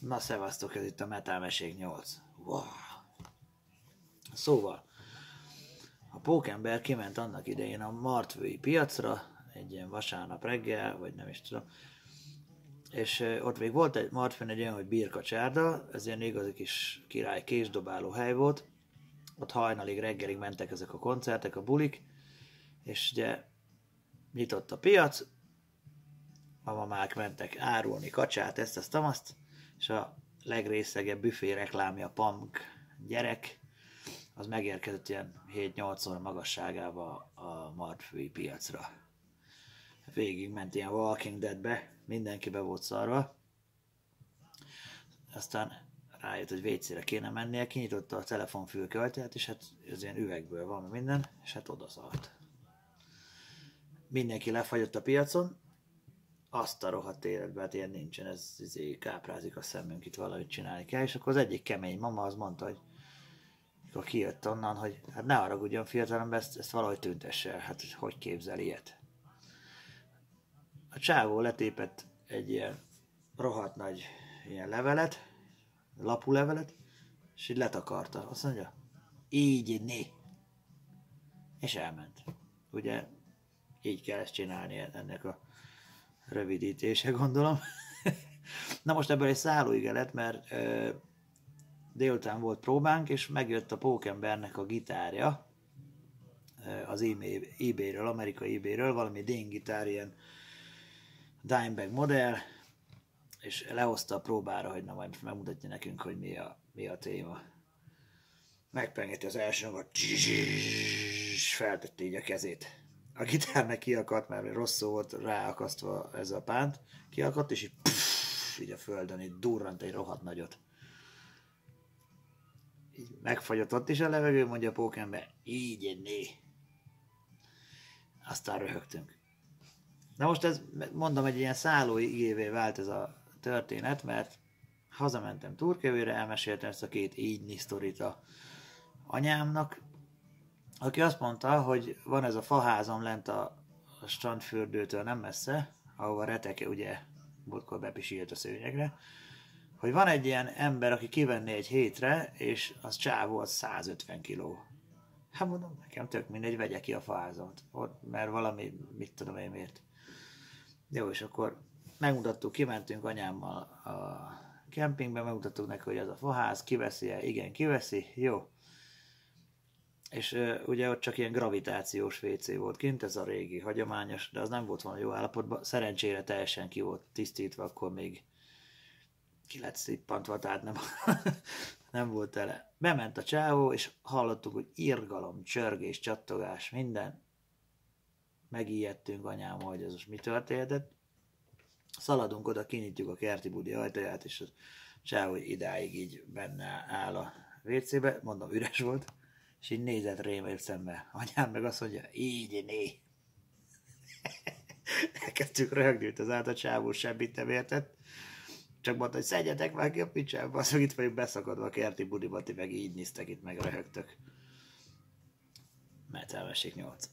Na szevasztok, ez itt a Metálmesék 8. Wow. Szóval, a pókember kiment annak idején a Martvői piacra, egy ilyen vasárnap reggel, vagy nem is tudom, és ott még volt egy Martfőn egy olyan, hogy birka csárda, ez ilyen igazi kis király késdobáló hely volt, ott hajnalig reggelig mentek ezek a koncertek, a bulik, és ugye nyitott a piac, a mamák mentek árulni kacsát, ezt, azt, azt, és a legrészegebb büfé reklámja, punk gyerek, az megérkezett ilyen 7-8 óra magasságába a Martfői piacra. Végig ment ilyen Walking Deadbe, mindenki be volt szarva. Aztán rájött, hogy WC-re kéne mennie, kinyitotta a telefonfülköltet, és hát ez ilyen üvegből van minden, és hát odaszart. Mindenki lefagyott a piacon, azt a rohadt életben, hát ilyen nincsen, ez izé, káprázik a szemünk, itt valahogy csinálni kell, és akkor az egyik kemény mama az mondta, hogy mikor kijött onnan, hogy hát ne haragudjon fiatalember, ezt, ezt valahogy tüntesse el, hát hogy, hogy képzel ilyet. A csávó letépett egy ilyen rohadt nagy ilyen levelet, lapú levelet, és így letakarta. Azt mondja, így né. És elment. Ugye így kell ezt csinálni ennek a rövidítése, gondolom. Na most ebből egy szállóige lett, mert ö, délután volt próbánk, és megjött a pókembernek a gitárja ö, az eBay-ről, amerikai eBay-ről, valami dén gitár, ilyen Dimebag modell, és lehozta a próbára, hogy na majd megmutatja nekünk, hogy mi a, mi a téma. Megpengeti az első hangot, feltette így a kezét. A gitárnak kiakadt, mert rossz szó volt ráakasztva ez a pánt, kiakadt, és így, pff, így a földön, így durrant egy rohadt nagyot. Így megfagyott ott is a levegő, mondja a pókember, így egy né. Aztán röhögtünk. Na most ez, mondom, egy ilyen szállói igévé vált ez a történet, mert hazamentem Turkevőre, elmeséltem ezt a két így sztorit a anyámnak, aki azt mondta, hogy van ez a faházam lent a, a strandfürdőtől nem messze, ahova reteke ugye múltkor bepisílt a szőnyegre, hogy van egy ilyen ember, aki kivenné egy hétre, és az csávó az 150 kiló. Hát mondom, nekem tök mindegy, vegye ki a faházamot, ott, mert valami, mit tudom én miért. Jó, és akkor megmutattuk, kimentünk anyámmal a kempingbe, megmutattuk neki, hogy ez a faház, kiveszi -e? Igen, kiveszi, jó. És ugye ott csak ilyen gravitációs WC volt kint, ez a régi, hagyományos, de az nem volt volna jó állapotban. Szerencsére teljesen ki volt tisztítva, akkor még ki lett szippantva, tehát nem, nem volt tele. Bement a csávó, és hallottuk, hogy irgalom, csörgés, csattogás, minden. Megijedtünk anyám, hogy ez most mi történt. Szaladunk oda, kinyitjuk a kerti budi ajtaját, és a csávó idáig így benne áll a WC-be, mondom, üres volt, és így nézett rémért szembe. Anyám meg azt mondja, így né. Elkezdtük röhögni, az állt a csávó semmit nem értett. Csak mondta, hogy szedjetek már ki a picsába, azt itt vagyunk beszakadva a kerti budiba, ti meg így néztek itt, meg röhögtök. Mert elmessék nyolc.